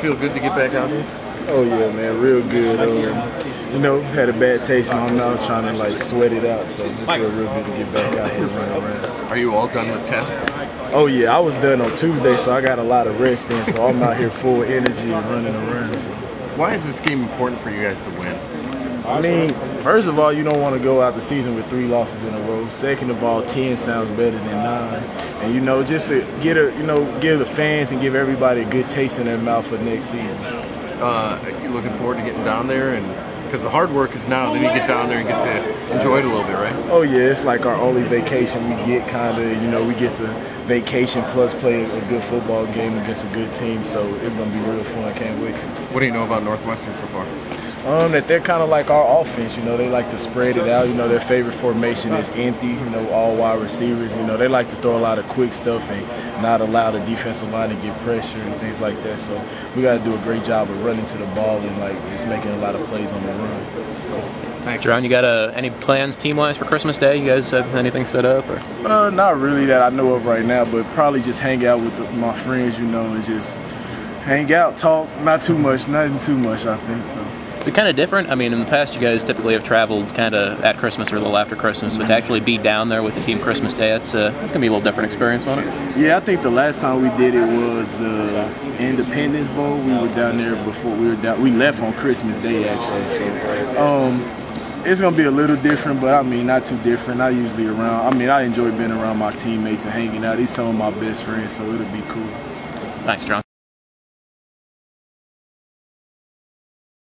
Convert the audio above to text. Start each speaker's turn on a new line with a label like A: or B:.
A: feel good to get back out here?
B: Oh yeah, man, real good. Um, you know, had a bad taste in my mouth trying to like sweat it out, so just feel real good to get back out here running around.
A: Are you all done with tests?
B: Oh yeah, I was done on Tuesday, so I got a lot of rest in, so I'm out here full energy and running around. So.
A: Why is this game important for you guys to win?
B: I mean, first of all, you don't want to go out the season with three losses in a row. Second of all, ten sounds better than nine. And you know, just to get a, you know, give the fans and give everybody a good taste in their mouth for next season.
A: Uh, you looking forward to getting down there and because the hard work is now, then you get down there and get to enjoy it a little bit, right?
B: Oh yeah, it's like our only vacation we get. Kind of, you know, we get to vacation plus play a good football game against a good team. So it's gonna be real fun. I can't wait.
A: What do you know about Northwestern so far?
B: Um, that they're kind of like our offense. You know, they like to spread it out. You know, their favorite formation is empty. You know, all wide receivers. You know, they like to throw a lot of quick stuff and not allow the defensive line to get pressure and things like that. So we got to do a great job of running to the ball and like just making a lot of plays on the run.
C: Thanks. Jaron, you got uh, any plans team-wise for Christmas Day? You guys have anything set up? Or?
B: Uh, not really that I know of right now, but probably just hang out with the, my friends, you know, and just hang out, talk. Not too much, nothing too much, I think. So.
C: Is it kind of different? I mean, in the past, you guys typically have traveled kind of at Christmas or a little after Christmas, but to actually be down there with the team Christmas Day, that's, uh, that's going to be a little different experience, won't it?
B: Yeah, I think the last time we did it was the Independence Bowl. We were down there before we were down. We left on Christmas Day actually, so um, it's gonna be a little different, but I mean not too different. I usually around. I mean I enjoy being around my teammates and hanging out. These some of my best friends, so it'll be cool.
C: Thanks, John.